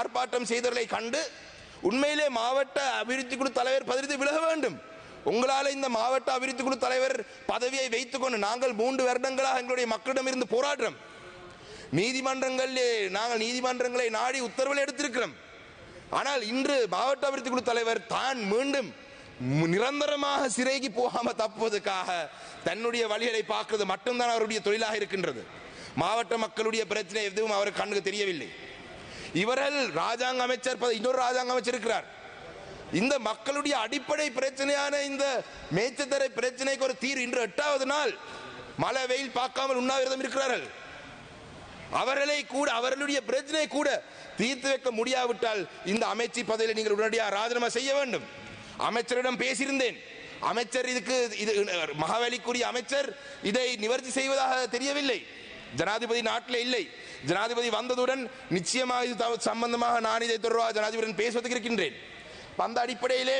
ஆர்ப்பாட்டம் செய்தவர்களை கண்டு உண்மையிலே மாவட்ட அபிவிருத்தி குழு தலைவர் பதவி விலக வேண்டும். உங்களால் இந்த மாவட்ட அபிவிருத்தி குழு தலைவர் பதவியை வைத்துக்கொண்டு நாங்கள் மூன்று வருடங்களாக எங்களுடைய மக்களிடமிருந்து போராடுறோம். நீதிமன்றங்களிலே நாங்கள் நீதிமன்றங்களை நாடி உத்தரவுகள் எடுத்திருக்கிறோம். ஆனால் இன்று மாவட்ட அபிவிருத்தி குழு தலைவர் தான் மீண்டும் நிரந்தரமாக சிறைக்கு போகாம தப்புவதற்காக தன்னுடைய வழிகளை பார்க்கிறது மட்டும்தான் அவருடைய தொழிலாக இருக்கின்றது. மாவட்ட மக்களுடைய பிரச்சனை எதுவும் அவருக்கு கண்ணுக்கு தெரியவில்லை. இவர்கள் ராஜாங்க அமைச்சர் பத- இன்னொரு ராஜாங்க அமைச்சர் இருக்கிறார். இந்த மக்களுடைய அடிப்படை பிரச்சனையான இந்த மேய்ச்சத்தரை பிரச்சனைக்கு ஒரு தீர்வு இன்று எட்டாவது நாள் மழை வெயில் பார்க்காமல் உண்ணாவிரதம் இருக்கிறார்கள். அவர்களை கூட அவர்களுடைய பிரச்சனை கூட தீர்த்து வைக்க முடியாவிட்டால் இந்த அமைச்சு பதவியில் நீங்கள் உடனடியாக ராஜினாமா செய்ய வேண்டும். அமைச்சரிடம் பேசியிருந்தேன். அமைச்சர் இதுக்கு இது மகாவலிக்குரிய அமைச்சர் இதை நிவர்த்தி செய்வதாக தெரியவில்லை. ஜனாதிபதி நாட்டில் இல்லை. ஜனாதிபதி வந்ததுடன் நிச்சயமாக இது சம்பந்தமாக நான் இதை தொடர்பாக ஜனாதிபதியுடன் பேசுவதற்கு இருக்கின்றேன். அந்த அடிப்படையிலே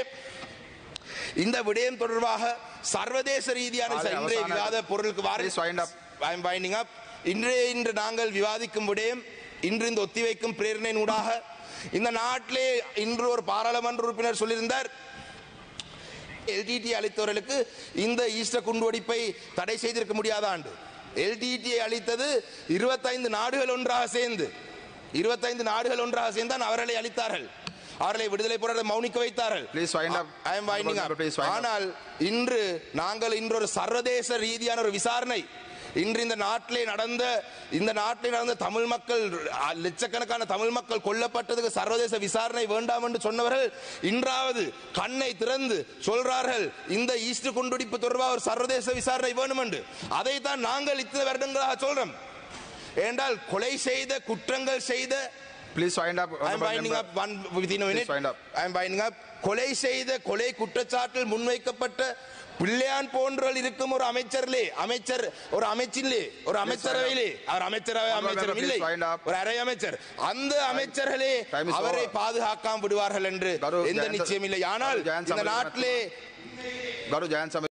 இந்த விடயம் தொடர்பாக சர்வதேச ரீதியான இன்றைய விவாத பொருளுக்கு வாரி up. இன்றைய இன்று நாங்கள் விவாதிக்கும் விடயம் இன்று இந்த ஒத்திவைக்கும் பிரேரணையின் ஊடாக இந்த நாட்டிலே இன்று ஒரு பாராளுமன்ற உறுப்பினர் சொல்லியிருந்தார். எல்டிடி அளித்தவர்களுக்கு இந்த ஈஸ்டர் குண்டுவெடிப்பை தடை செய்திருக்க முடியாத ஆண்டு. எல்டிடி அளித்தது இருபத்தைந்து நாடுகள் ஒன்றாக சேர்ந்து. இருபத்தைந்து நாடுகள் ஒன்றாக சேர்ந்து தான் அவர்களை அளித்தார்கள். அவர்களை விடுதலை போராட்ட மௌனிக்க வைத்தார்கள். ஆனால் இன்று நாங்கள் இன்று ஒரு சர்வதேச ரீதியான ஒரு விசாரணை இன்று இந்த நாட்டிலே நடந்த இந்த நாட்டிலே நடந்த தமிழ் மக்கள் லட்சக்கணக்கான தமிழ் மக்கள் கொல்லப்பட்டதுக்கு சர்வதேச விசாரணை வேண்டாம் என்று சொன்னவர்கள் இன்றாவது கண்ணை திறந்து சொல்றார்கள் இந்த ஈஸ்ட் குண்டுடிப்பு தொடர்பாக ஒரு சர்வதேச விசாரணை வேணும் என்று அதைத்தான் நாங்கள் இத்தனை வருடங்களாக சொல்றோம். ஏண்டால் கொலை செய்த குற்றங்கள் செய்த Please wind up. I'm winding up one within a minute. Please wind up. I'm winding up. கொலை செய்த கொலை குற்றச்சாட்டில் முன்வைக்கப்பட்ட பிள்ளையான் போன்றவர்கள் இருக்கும் ஒரு அமைச்சர்லே அமைச்சர் ஒரு அமைச்சிலே ஒரு அமைச்சரவையிலே அவர் அமைச்சரவை அமைச்சரும் இல்லை ஒரு அரை அமைச்சர் அந்த அமைச்சர்களே அவரை பாதுகாக்காம விடுவார்கள் என்று எந்த நிச்சயம் இல்லை ஆனால் இந்த நாட்டிலே